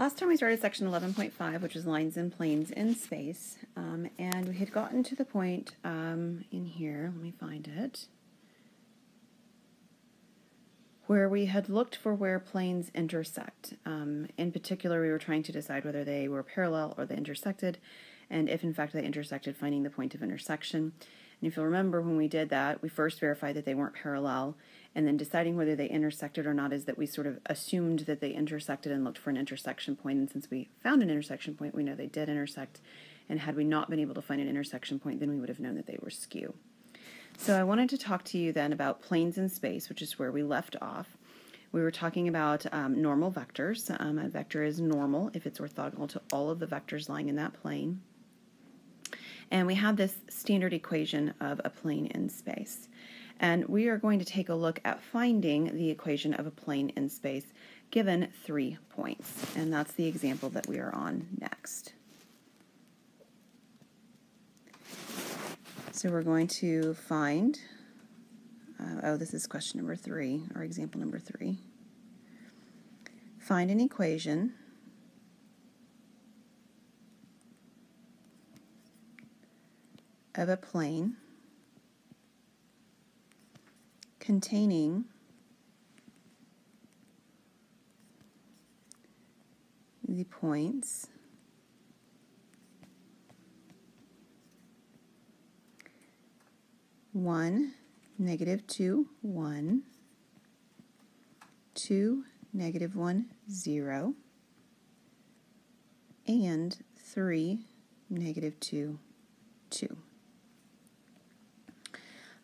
Last time we started section 11.5, which is lines and planes in space, um, and we had gotten to the point um, in here, let me find it, where we had looked for where planes intersect. Um, in particular, we were trying to decide whether they were parallel or they intersected, and if in fact they intersected, finding the point of intersection. And if you'll remember when we did that, we first verified that they weren't parallel, and then deciding whether they intersected or not is that we sort of assumed that they intersected and looked for an intersection point. And since we found an intersection point, we know they did intersect. And had we not been able to find an intersection point, then we would have known that they were skew. So I wanted to talk to you then about planes in space, which is where we left off. We were talking about um, normal vectors. Um, a vector is normal if it's orthogonal to all of the vectors lying in that plane. And we have this standard equation of a plane in space. And we are going to take a look at finding the equation of a plane in space given three points. And that's the example that we are on next. So we're going to find, uh, oh, this is question number three, or example number three. Find an equation of a plane containing the points one, negative two, one, two, negative one, zero, and three, negative two, two.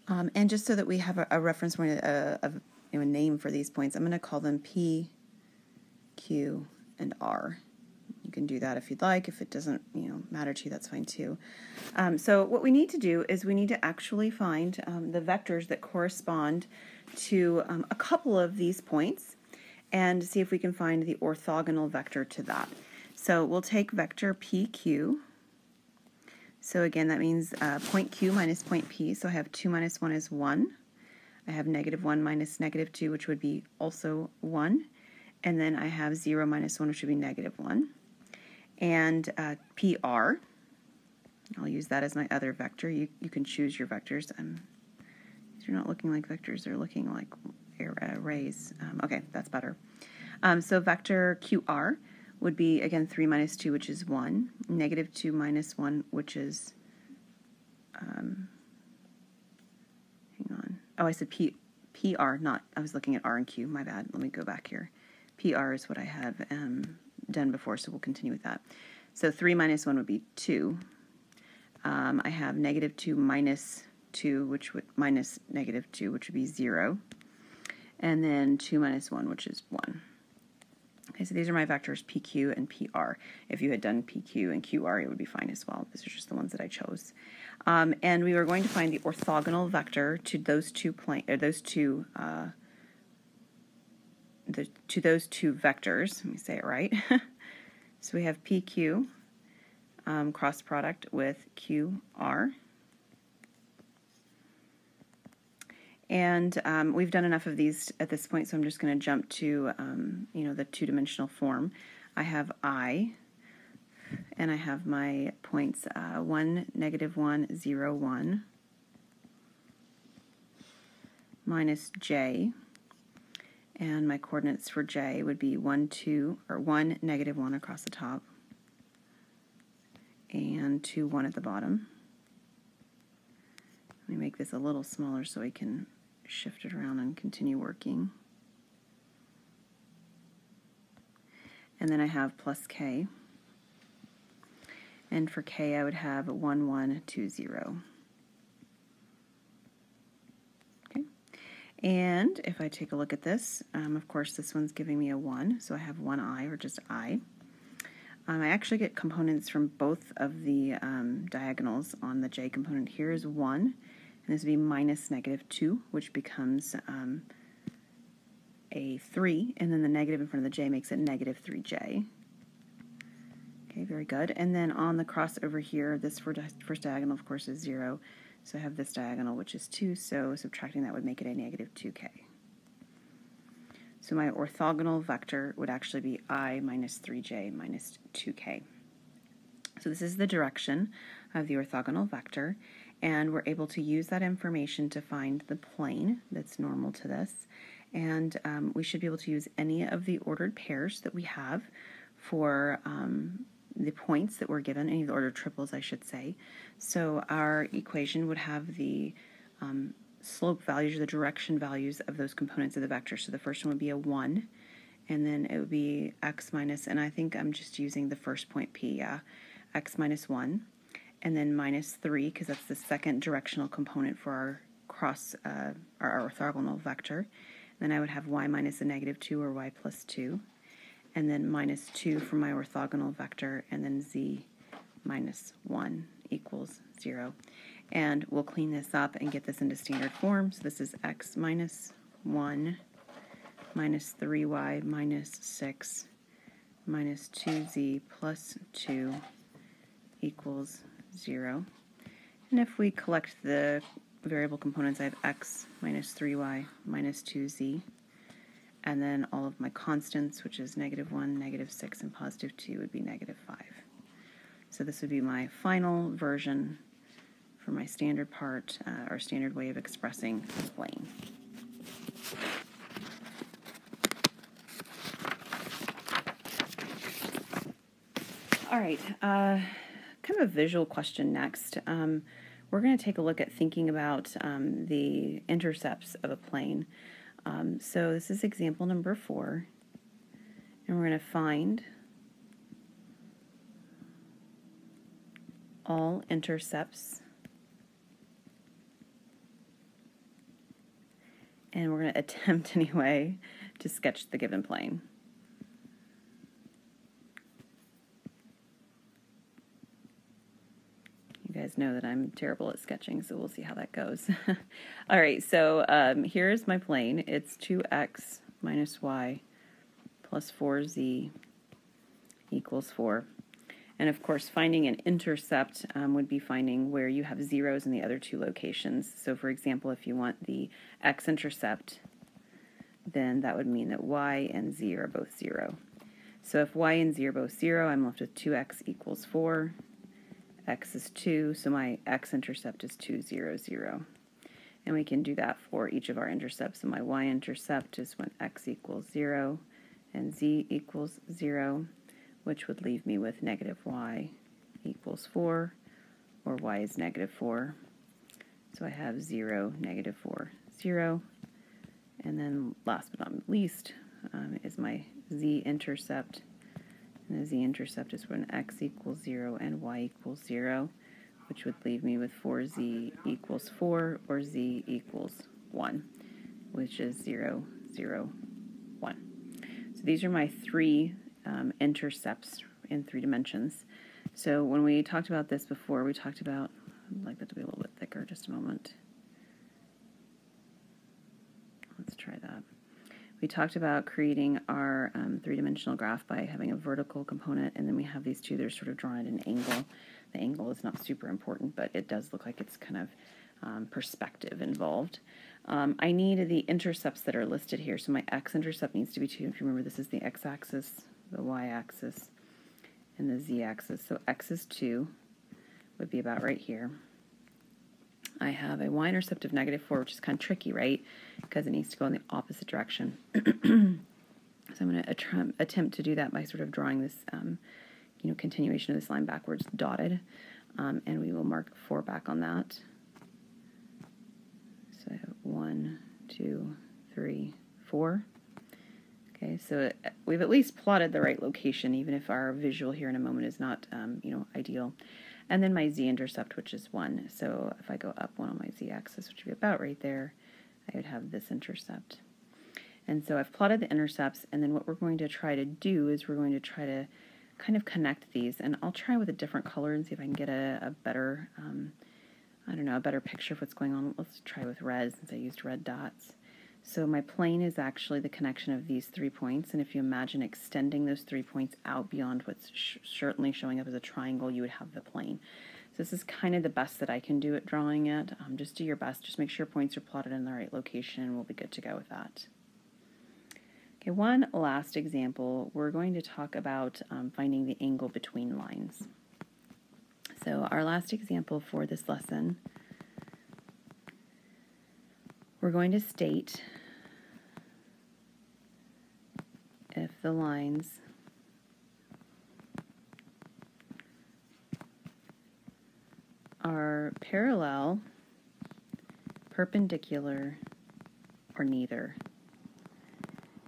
Um, and just so that we have a, a reference point, a, a, a, name for these points, I'm going to call them P, Q, and R. You can do that if you'd like. If it doesn't, you know, matter to you, that's fine too. Um, so what we need to do is we need to actually find um, the vectors that correspond to um, a couple of these points and see if we can find the orthogonal vector to that. So we'll take vector PQ so again, that means uh, point Q minus point P. So I have 2 minus 1 is 1. I have negative 1 minus negative 2, which would be also 1. And then I have 0 minus 1, which would be negative 1. And uh, PR, I'll use that as my other vector. You, you can choose your vectors. Um, these are not looking like vectors, they're looking like arrays. Um, okay, that's better. Um, so vector QR would be, again, 3 minus 2, which is 1, negative 2 minus 1, which is, um, hang on. Oh, I said P, PR, not, I was looking at R and Q, my bad. Let me go back here. PR is what I have um, done before, so we'll continue with that. So 3 minus 1 would be 2. Um, I have negative 2 minus 2, which would, minus negative 2, which would be 0. And then 2 minus 1, which is 1. Okay, so these are my vectors PQ and PR. If you had done PQ and QR, it would be fine as well. These are just the ones that I chose. Um, and we were going to find the orthogonal vector to those two plane, or those two, uh, the, to those two vectors. Let me say it right. so we have PQ um, cross product with QR. And um, we've done enough of these at this point, so I'm just going to jump to, um, you know, the two-dimensional form. I have I, and I have my points uh, 1, negative 1, 0, 1, minus j, and my coordinates for j would be 1, 2, or 1, negative 1 across the top, and 2, 1 at the bottom. Let me make this a little smaller so I can shift it around and continue working. And then I have plus k. And for k, I would have 1120. Okay. And if I take a look at this, um, of course, this one's giving me a 1, so I have 1i, or just i. Um, I actually get components from both of the um, diagonals on the j component. Here is 1, and this would be minus negative 2, which becomes um, a 3, and then the negative in front of the j makes it negative 3j. Okay, very good. And then on the cross over here, this first diagonal, of course, is 0. So I have this diagonal, which is 2, so subtracting that would make it a negative 2k. So my orthogonal vector would actually be i minus 3j minus 2k. So this is the direction of the orthogonal vector, and we're able to use that information to find the plane that's normal to this. And um, we should be able to use any of the ordered pairs that we have for um, the points that were given, any of the ordered triples, I should say. So our equation would have the um, slope values or the direction values of those components of the vector. So the first one would be a 1, and then it would be x minus, and I think I'm just using the first point p, yeah, x minus 1, and then minus 3, because that's the second directional component for our cross, uh, our orthogonal vector. Then I would have y minus a negative 2 or y plus 2, and then minus 2 for my orthogonal vector, and then z minus 1 equals 0 and we'll clean this up and get this into standard form. So this is x minus 1 minus 3y minus 6 minus 2z plus 2 equals 0. And if we collect the variable components, I have x minus 3y minus 2z, and then all of my constants, which is negative 1, negative 6, and positive 2 would be negative 5. So this would be my final version for my standard part uh, or standard way of expressing plane. All right, uh, kind of a visual question next. Um, we're going to take a look at thinking about um, the intercepts of a plane. Um, so this is example number four, and we're going to find all intercepts and we're going to attempt anyway to sketch the given plane. You know that I'm terrible at sketching, so we'll see how that goes. All right, so um, here's my plane. It's 2x minus y plus 4z equals 4. And of course, finding an intercept um, would be finding where you have zeros in the other two locations. So for example, if you want the x-intercept, then that would mean that y and z are both 0. So if y and z are both 0, I'm left with 2x equals 4. X is 2, so my x-intercept is 2, 0, 0. And we can do that for each of our intercepts. So my y-intercept is when x equals 0 and z equals 0 which would leave me with negative y equals 4, or y is negative 4. So I have 0, negative 4, 0. And then last but not least um, is my z-intercept. And the z-intercept is when x equals 0 and y equals 0, which would leave me with 4z equals 4, or z equals 1, which is 0, 0, 1. So these are my three um, intercepts in three dimensions. So when we talked about this before, we talked about, I'd like that to be a little bit thicker, just a moment. Let's try that. We talked about creating our um, three-dimensional graph by having a vertical component, and then we have these two that are sort of drawn at an angle. The angle is not super important, but it does look like it's kind of um, perspective involved. Um, I need the intercepts that are listed here. So my x-intercept needs to be 2. If you remember, this is the x-axis the y-axis and the z-axis. So x is 2 would be about right here. I have a y-intercept of negative 4, which is kind of tricky, right? Because it needs to go in the opposite direction. so I'm going to attempt to do that by sort of drawing this, um, you know, continuation of this line backwards dotted. Um, and we will mark 4 back on that. So I have 1, 2, 3, 4. Okay, so uh, we've at least plotted the right location, even if our visual here in a moment is not, um, you know, ideal. And then my z-intercept, which is 1. So if I go up 1 on my z-axis, which would be about right there, I would have this intercept. And so I've plotted the intercepts, and then what we're going to try to do is we're going to try to kind of connect these. And I'll try with a different color and see if I can get a, a better, um, I don't know, a better picture of what's going on. Let's try with red since I used red dots. So my plane is actually the connection of these three points, and if you imagine extending those three points out beyond what's sh certainly showing up as a triangle, you would have the plane. So this is kind of the best that I can do at drawing it. Um, just do your best. Just make sure points are plotted in the right location, and we'll be good to go with that. Okay, one last example. We're going to talk about um, finding the angle between lines. So our last example for this lesson, we're going to state if the lines are parallel, perpendicular, or neither.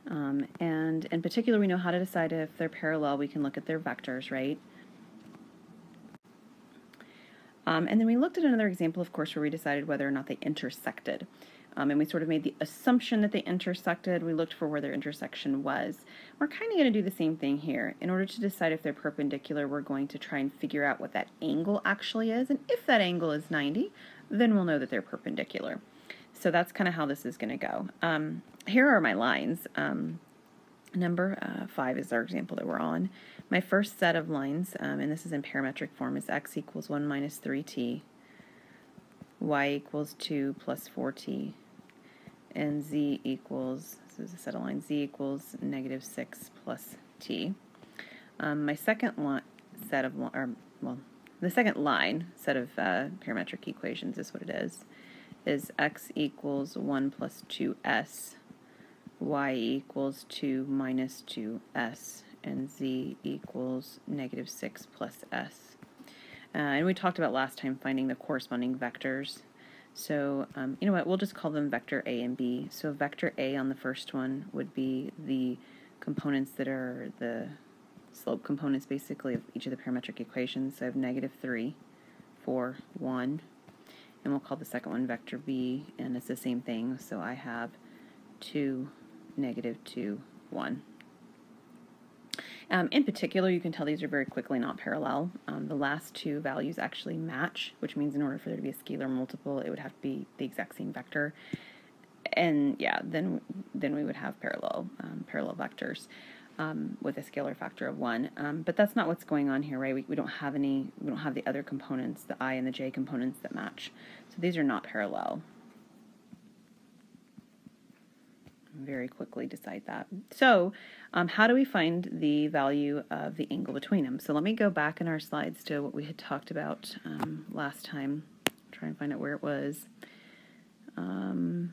Um, and in particular, we know how to decide if they're parallel. We can look at their vectors, right? Um, and then we looked at another example, of course, where we decided whether or not they intersected. Um, and we sort of made the assumption that they intersected. We looked for where their intersection was. We're kind of going to do the same thing here. In order to decide if they're perpendicular, we're going to try and figure out what that angle actually is. And if that angle is 90, then we'll know that they're perpendicular. So that's kind of how this is going to go. Um, here are my lines. Um, number uh, 5 is our example that we're on. My first set of lines, um, and this is in parametric form, is x equals 1 minus 3t, y equals 2 plus 4t, and z equals, this is a set of lines, z equals negative 6 plus t. Um, my second set of, or, well, the second line set of uh, parametric equations is what it is is x equals 1 plus 2s, y equals 2 minus 2s, and z equals negative 6 plus s. Uh, and we talked about last time finding the corresponding vectors. So, um, you know what, we'll just call them vector A and B. So vector A on the first one would be the components that are the slope components, basically, of each of the parametric equations. So I have negative 3, 4, 1, and we'll call the second one vector b, and it's the same thing, so I have 2, negative 2, 1. Um, in particular, you can tell these are very quickly not parallel. Um, the last two values actually match, which means in order for there to be a scalar multiple, it would have to be the exact same vector. And yeah, then then we would have parallel um, parallel vectors um, with a scalar factor of 1. Um, but that's not what's going on here, right? We, we don't have any, we don't have the other components, the i and the j components that match. So these are not parallel. Very quickly decide that. So um, how do we find the value of the angle between them? So let me go back in our slides to what we had talked about um, last time. Try and find out where it was. Um,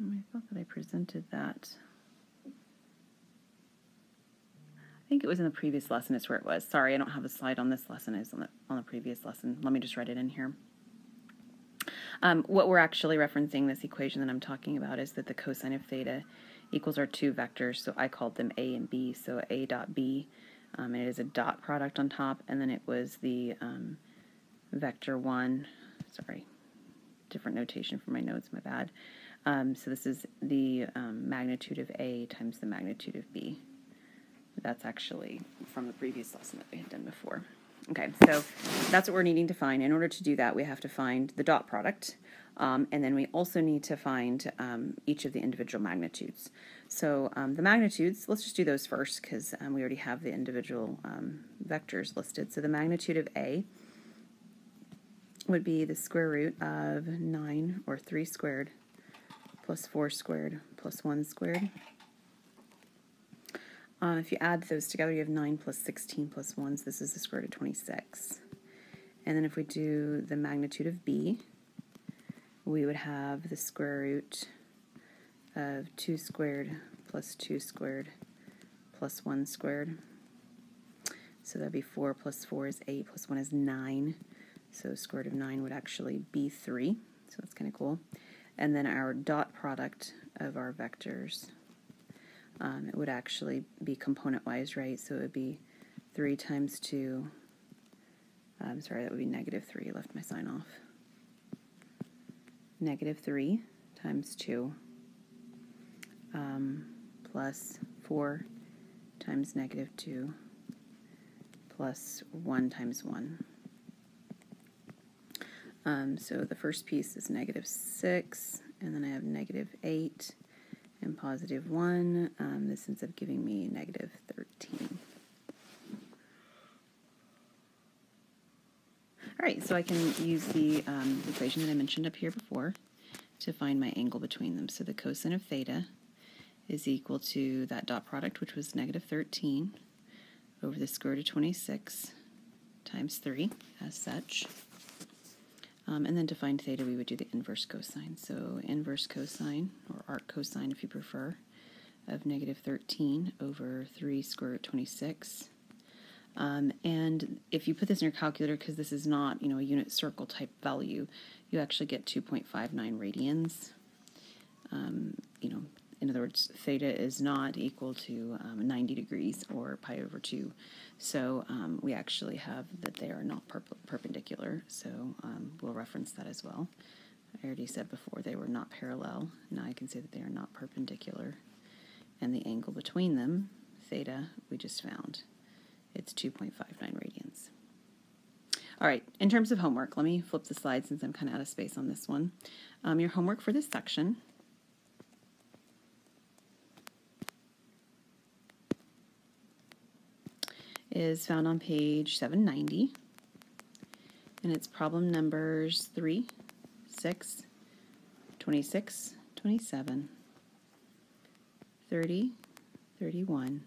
I thought that I presented that. I think it was in the previous lesson. It's where it was. Sorry, I don't have a slide on this lesson. It's on the, on the previous lesson. Let me just write it in here. Um, what we're actually referencing, this equation that I'm talking about, is that the cosine of theta equals our two vectors. So I called them A and B. So A dot B, um, it is a dot product on top, and then it was the um, vector 1, sorry, different notation for my notes, my bad. Um, so this is the um, magnitude of A times the magnitude of B. That's actually from the previous lesson that we had done before. Okay, so that's what we're needing to find. In order to do that, we have to find the dot product, um, and then we also need to find um, each of the individual magnitudes. So um, the magnitudes, let's just do those first because um, we already have the individual um, vectors listed. So the magnitude of A would be the square root of 9, or 3 squared, plus 4 squared plus 1 squared. Um, if you add those together, you have 9 plus 16 plus 1, so this is the square root of 26. And then if we do the magnitude of b, we would have the square root of 2 squared plus 2 squared plus 1 squared. So that would be 4 plus 4 is 8 plus 1 is 9. So square root of 9 would actually be 3. So that's kind of cool and then our dot product of our vectors, um, it would actually be component-wise, right? So it would be 3 times 2, I'm sorry, that would be negative 3, left my sign off. Negative 3 times 2 um, plus 4 times negative 2 plus 1 times 1. Um, so the first piece is negative 6, and then I have negative 8 and positive 1. Um, this ends up giving me negative 13. All right, so I can use the um, equation that I mentioned up here before to find my angle between them. So the cosine of theta is equal to that dot product, which was negative 13, over the square root of 26 times 3 as such. Um, and then to find theta, we would do the inverse cosine. So inverse cosine, or arc cosine if you prefer, of negative 13 over 3 square root 26. Um, and if you put this in your calculator, because this is not, you know, a unit circle type value, you actually get 2.59 radians. Um, you know, in other words, theta is not equal to um, 90 degrees or pi over 2. So um, we actually have that they are not perp perpendicular. So um, we'll reference that as well. I already said before they were not parallel. Now I can say that they are not perpendicular. And the angle between them, theta, we just found. It's 2.59 radians. All right, in terms of homework, let me flip the slide since I'm kind of out of space on this one. Um, your homework for this section is found on page 790. And it's problem numbers 3, 6, 26, 27, 30, 31,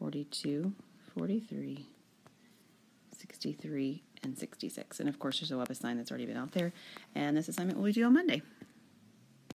42, 43, 63, and 66. And of course, there's a web assignment that's already been out there. And this assignment will be due on Monday.